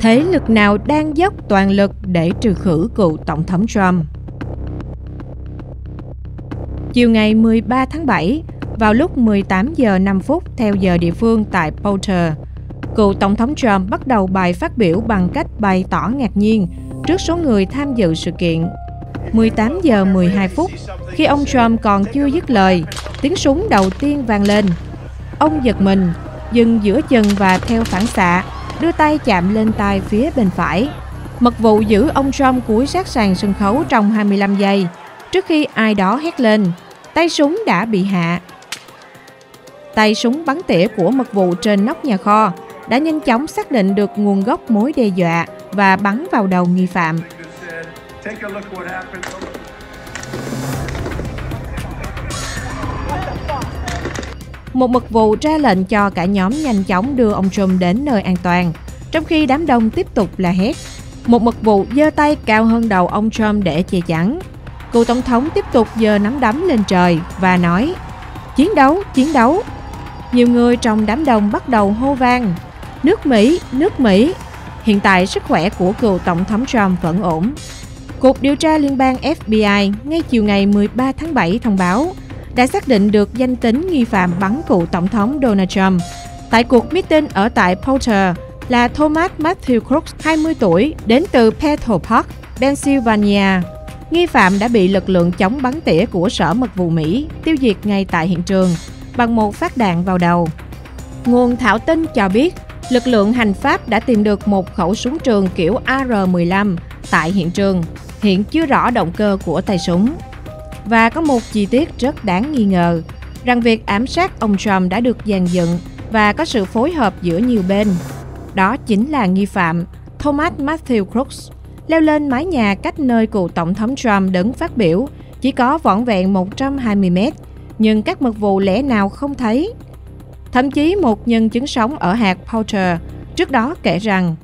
Thế lực nào đang dốc toàn lực để trừ khử cựu Tổng thống Trump? Chiều ngày 13 tháng 7, vào lúc 18 giờ 5 phút theo giờ địa phương tại Boulder, cựu Tổng thống Trump bắt đầu bài phát biểu bằng cách bày tỏ ngạc nhiên trước số người tham dự sự kiện. 18 giờ 12 phút, khi ông Trump còn chưa dứt lời, tiếng súng đầu tiên vang lên. Ông giật mình, dừng giữa chân và theo phản xạ, đưa tay chạm lên tay phía bên phải. Mật vụ giữ ông Trump cúi sát sàn sân khấu trong 25 giây, trước khi ai đó hét lên, tay súng đã bị hạ. Tay súng bắn tỉa của mật vụ trên nóc nhà kho đã nhanh chóng xác định được nguồn gốc mối đe dọa và bắn vào đầu nghi phạm. Một mật vụ ra lệnh cho cả nhóm nhanh chóng đưa ông Trump đến nơi an toàn, trong khi đám đông tiếp tục la hét. Một mật vụ giơ tay cao hơn đầu ông Trump để che chắn. Cựu tổng thống tiếp tục giơ nắm đấm lên trời và nói Chiến đấu, chiến đấu. Nhiều người trong đám đông bắt đầu hô vang Nước Mỹ, nước Mỹ. Hiện tại sức khỏe của cựu tổng thống Trump vẫn ổn. Cục điều tra liên bang FBI ngay chiều ngày 13 tháng 7 thông báo đã xác định được danh tính nghi phạm bắn cựu tổng thống Donald Trump. Tại cuộc meeting ở tại Porter là Thomas Matthew Crooks, 20 tuổi, đến từ Petro Park, Pennsylvania. Nghi phạm đã bị lực lượng chống bắn tỉa của Sở Mật vụ Mỹ tiêu diệt ngay tại hiện trường bằng một phát đạn vào đầu. Nguồn thảo tin cho biết, lực lượng hành pháp đã tìm được một khẩu súng trường kiểu AR-15 tại hiện trường, hiện chưa rõ động cơ của tay súng. Và có một chi tiết rất đáng nghi ngờ, rằng việc ám sát ông Trump đã được dàn dựng và có sự phối hợp giữa nhiều bên. Đó chính là nghi phạm Thomas Matthew Crooks leo lên mái nhà cách nơi cựu Tổng thống Trump đứng phát biểu chỉ có vỏn vẹn 120 mét, nhưng các mật vụ lẽ nào không thấy. Thậm chí một nhân chứng sống ở hạt Porter trước đó kể rằng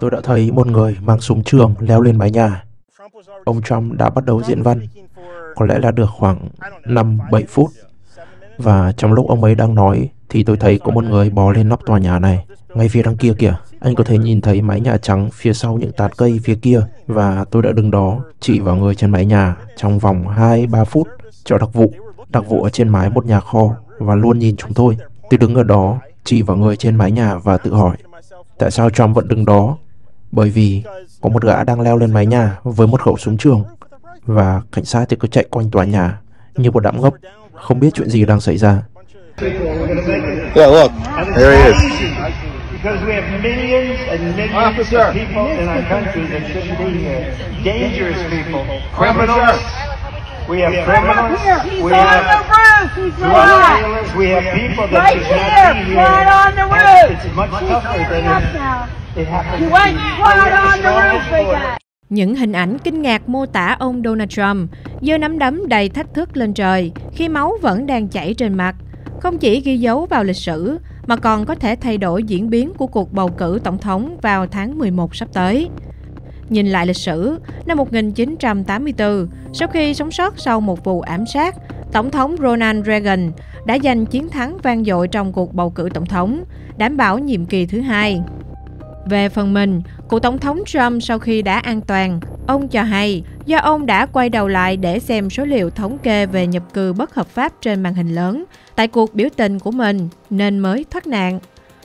Tôi đã thấy một người mang súng trường leo lên mái nhà. Ông Trump đã bắt đầu diễn văn, có lẽ là được khoảng 5-7 phút. Và trong lúc ông ấy đang nói thì tôi thấy có một người bò lên nóc tòa nhà này, ngay phía đằng kia kìa. Anh có thể nhìn thấy mái nhà trắng phía sau những tán cây phía kia và tôi đã đứng đó chỉ vào người trên mái nhà trong vòng 2-3 phút cho đặc vụ. Đặc vụ ở trên mái một nhà kho và luôn nhìn chúng tôi. Tôi đứng ở đó chỉ vào người trên mái nhà và tự hỏi tại sao Trump vẫn đứng đó bởi vì có một gã đang leo lên mái nhà với một khẩu súng trường và cảnh sát thì cứ chạy quanh tòa nhà như một đám ngốc không biết chuyện gì đang xảy ra Yeah, look, there he is. Because we have millions and millions of people in our country that shouldn't be here. Dangerous people. Criminals. We have criminals. We have drug. We have people that Right should here, not be here. right on the roof. It's much He's tougher than it, it happens. He went right on the roof. Những hình ảnh kinh ngạc mô tả ông Donald Trump giơ nắm đấm đầy thách thức lên trời khi máu vẫn đang chảy trên mặt, không chỉ ghi dấu vào lịch sử mà còn có thể thay đổi diễn biến của cuộc bầu cử tổng thống vào tháng 11 sắp tới. Nhìn lại lịch sử, năm 1984, sau khi sống sót sau một vụ ám sát, Tổng thống Ronald Reagan đã giành chiến thắng vang dội trong cuộc bầu cử tổng thống, đảm bảo nhiệm kỳ thứ hai. Về phần mình, cựu tổng thống Trump sau khi đã an toàn, ông cho hay do ông đã quay đầu lại để xem số liệu thống kê về nhập cư bất hợp pháp trên màn hình lớn tại cuộc biểu tình của mình nên mới thoát nạn.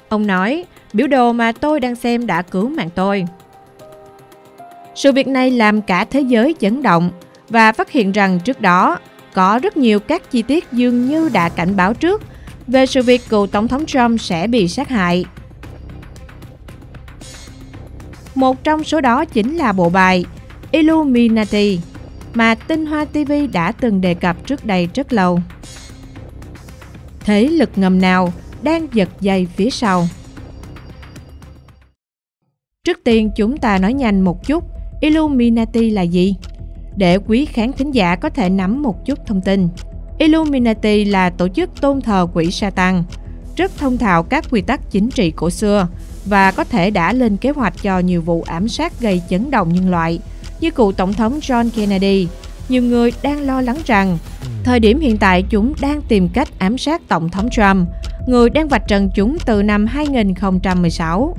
Ông nói, biểu đồ mà tôi đang xem đã cứu mạng tôi. Sự việc này làm cả thế giới chấn động và phát hiện rằng trước đó có rất nhiều các chi tiết dường như đã cảnh báo trước về sự việc cựu Tổng thống Trump sẽ bị sát hại. Một trong số đó chính là bộ bài Illuminati mà Tinh Hoa TV đã từng đề cập trước đây rất lâu. Thế lực ngầm nào đang giật dây phía sau? Trước tiên chúng ta nói nhanh một chút Illuminati là gì? Để quý khán thính giả có thể nắm một chút thông tin. Illuminati là tổ chức tôn thờ quỷ Satan, rất thông thạo các quy tắc chính trị cổ xưa và có thể đã lên kế hoạch cho nhiều vụ ám sát gây chấn động nhân loại như cựu Tổng thống John Kennedy. Nhiều người đang lo lắng rằng thời điểm hiện tại chúng đang tìm cách ám sát Tổng thống Trump, người đang vạch trần chúng từ năm 2016.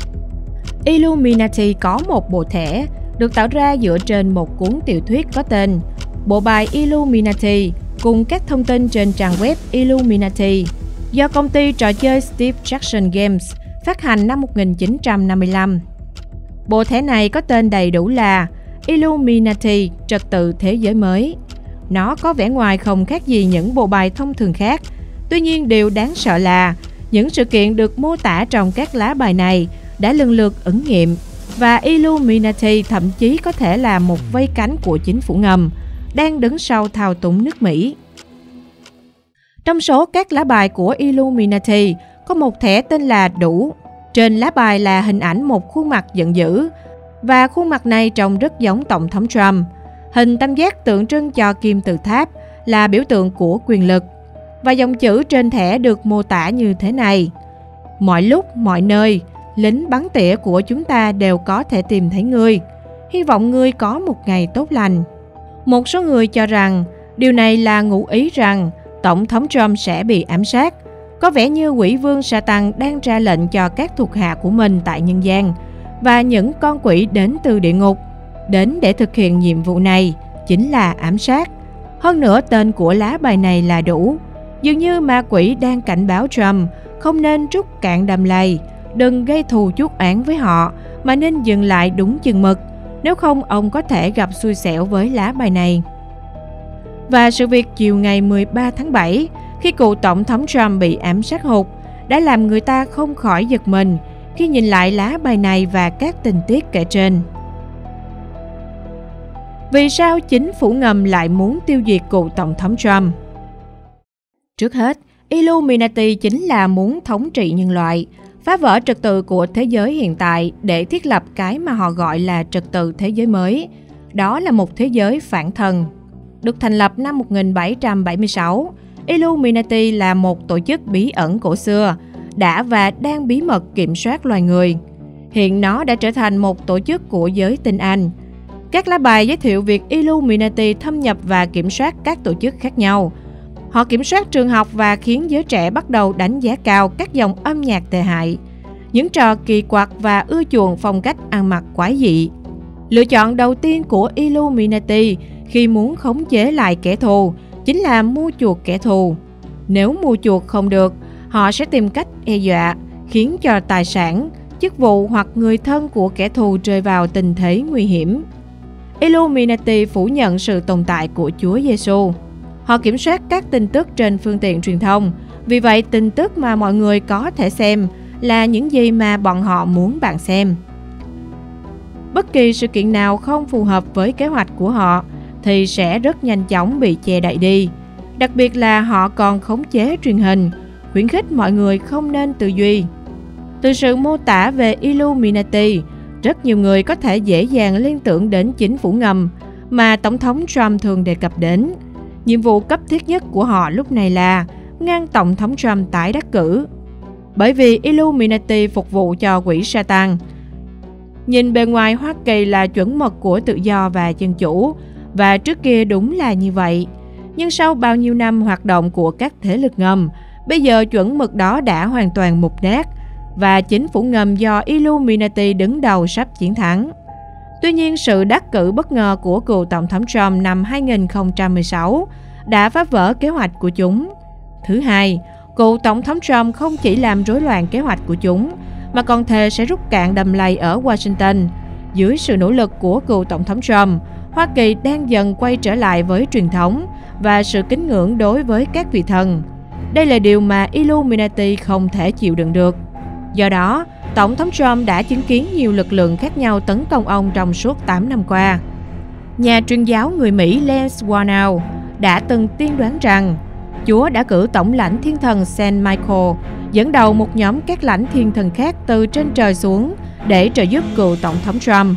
Illuminati có một bộ thẻ được tạo ra dựa trên một cuốn tiểu thuyết có tên Bộ bài Illuminati cùng các thông tin trên trang web Illuminati do công ty trò chơi Steve Jackson Games phát hành năm 1955. Bộ thẻ này có tên đầy đủ là Illuminati, trật tự thế giới mới. Nó có vẻ ngoài không khác gì những bộ bài thông thường khác. Tuy nhiên, điều đáng sợ là những sự kiện được mô tả trong các lá bài này đã lần lượt ứng nghiệm và Illuminati thậm chí có thể là một vây cánh của chính phủ ngầm đang đứng sau thao túng nước Mỹ. Trong số các lá bài của Illuminati có một thẻ tên là Đủ. Trên lá bài là hình ảnh một khuôn mặt giận dữ và khuôn mặt này trông rất giống Tổng thống Trump. Hình tam giác tượng trưng cho kim tự tháp là biểu tượng của quyền lực và dòng chữ trên thẻ được mô tả như thế này. Mọi lúc, mọi nơi, lính bắn tỉa của chúng ta đều có thể tìm thấy ngươi. Hy vọng ngươi có một ngày tốt lành. Một số người cho rằng điều này là ngụ ý rằng Tổng thống Trump sẽ bị ám sát. Có vẻ như quỷ vương Satan đang ra lệnh cho các thuộc hạ của mình tại nhân gian và những con quỷ đến từ địa ngục đến để thực hiện nhiệm vụ này chính là ám sát. Hơn nữa tên của lá bài này là đủ. Dường như ma quỷ đang cảnh báo Trump không nên trút cạn đầm lầy, đừng gây thù chuốc oán với họ mà nên dừng lại đúng chừng mực, nếu không ông có thể gặp xui xẻo với lá bài này. Và sự việc chiều ngày 13 tháng 7 khi cựu tổng thống Trump bị ám sát hụt đã làm người ta không khỏi giật mình khi nhìn lại lá bài này và các tình tiết kể trên. Vì sao chính phủ ngầm lại muốn tiêu diệt cựu tổng thống Trump? Trước hết, Illuminati chính là muốn thống trị nhân loại, phá vỡ trật tự của thế giới hiện tại để thiết lập cái mà họ gọi là trật tự thế giới mới. Đó là một thế giới phản thần. Được thành lập năm 1776, Illuminati là một tổ chức bí ẩn cổ xưa, đã và đang bí mật kiểm soát loài người. Hiện nó đã trở thành một tổ chức của giới tinh Anh. Các lá bài giới thiệu việc Illuminati thâm nhập và kiểm soát các tổ chức khác nhau. Họ kiểm soát trường học và khiến giới trẻ bắt đầu đánh giá cao các dòng âm nhạc tệ hại, những trò kỳ quặc và ưa chuộng phong cách ăn mặc quái dị. Lựa chọn đầu tiên của Illuminati khi muốn khống chế lại kẻ thù chính là mua chuộc kẻ thù. Nếu mua chuộc không được, họ sẽ tìm cách e dọa, khiến cho tài sản, chức vụ hoặc người thân của kẻ thù rơi vào tình thế nguy hiểm. Illuminati phủ nhận sự tồn tại của Chúa Giêsu. Họ kiểm soát các tin tức trên phương tiện truyền thông, vì vậy tin tức mà mọi người có thể xem là những gì mà bọn họ muốn bạn xem. Bất kỳ sự kiện nào không phù hợp với kế hoạch của họ thì sẽ rất nhanh chóng bị che đậy đi. Đặc biệt là họ còn khống chế truyền hình, khuyến khích mọi người không nên tư duy. Từ sự mô tả về Illuminati, rất nhiều người có thể dễ dàng liên tưởng đến chính phủ ngầm mà Tổng thống Trump thường đề cập đến. Nhiệm vụ cấp thiết nhất của họ lúc này là ngăn Tổng thống Trump tái đắc cử. Bởi vì Illuminati phục vụ cho quỷ Satan. Nhìn bề ngoài Hoa Kỳ là chuẩn mực của tự do và dân chủ, và trước kia đúng là như vậy. Nhưng sau bao nhiêu năm hoạt động của các thế lực ngầm, bây giờ chuẩn mực đó đã hoàn toàn mục nát và chính phủ ngầm do Illuminati đứng đầu sắp chiến thắng. Tuy nhiên, sự đắc cử bất ngờ của cựu Tổng thống Trump năm 2016 đã phá vỡ kế hoạch của chúng. Thứ hai, cựu Tổng thống Trump không chỉ làm rối loạn kế hoạch của chúng, mà còn thề sẽ rút cạn đầm lầy ở Washington. Dưới sự nỗ lực của cựu Tổng thống Trump, Hoa Kỳ đang dần quay trở lại với truyền thống và sự kính ngưỡng đối với các vị thần. Đây là điều mà Illuminati không thể chịu đựng được. Do đó, Tổng thống Trump đã chứng kiến nhiều lực lượng khác nhau tấn công ông trong suốt 8 năm qua. Nhà truyền giáo người Mỹ Lance Warnow đã từng tiên đoán rằng Chúa đã cử tổng lãnh thiên thần Saint Michael dẫn đầu một nhóm các lãnh thiên thần khác từ trên trời xuống để trợ giúp cựu Tổng thống Trump.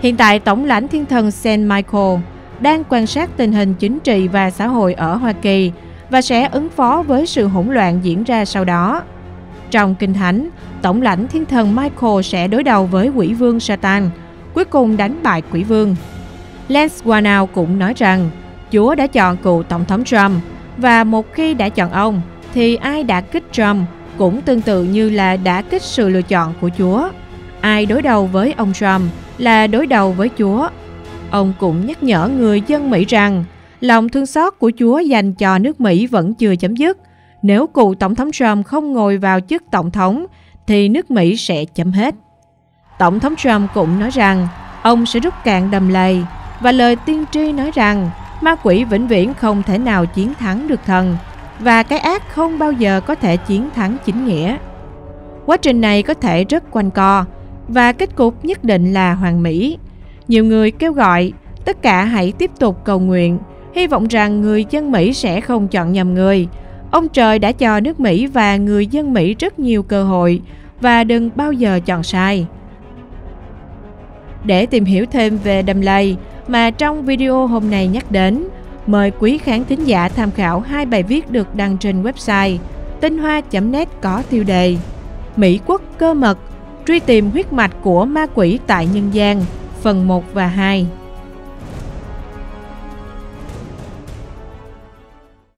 Hiện tại, Tổng lãnh thiên thần Saint Michael đang quan sát tình hình chính trị và xã hội ở Hoa Kỳ và sẽ ứng phó với sự hỗn loạn diễn ra sau đó. Trong Kinh Thánh, Tổng lãnh thiên thần Michael sẽ đối đầu với quỷ vương Satan, cuối cùng đánh bại quỷ vương. Lance Wanao cũng nói rằng Chúa đã chọn cựu Tổng thống Trump và một khi đã chọn ông thì ai đã kích Trump cũng tương tự như là đã kích sự lựa chọn của Chúa. ai đối đầu với ông Trump là đối đầu với Chúa. Ông cũng nhắc nhở người dân Mỹ rằng lòng thương xót của Chúa dành cho nước Mỹ vẫn chưa chấm dứt. Nếu cựu Tổng thống Trump không ngồi vào chức Tổng thống, thì nước Mỹ sẽ chấm hết. Tổng thống Trump cũng nói rằng ông sẽ rút cạn đầm lầy và lời tiên tri nói rằng ma quỷ vĩnh viễn không thể nào chiến thắng được thần và cái ác không bao giờ có thể chiến thắng chính nghĩa. Quá trình này có thể rất quanh co và kết cục nhất định là hoàn mỹ. Nhiều người kêu gọi tất cả hãy tiếp tục cầu nguyện, hy vọng rằng người dân Mỹ sẽ không chọn nhầm người. Ông trời đã cho nước Mỹ và người dân Mỹ rất nhiều cơ hội và đừng bao giờ chọn sai. Để tìm hiểu thêm về đầm lầy mà trong video hôm nay nhắc đến, mời quý khán thính giả tham khảo hai bài viết được đăng trên website tinh hoa.net có tiêu đề Mỹ quốc cơ mật truy tìm huyết mạch của ma quỷ tại nhân gian phần 1 và 2.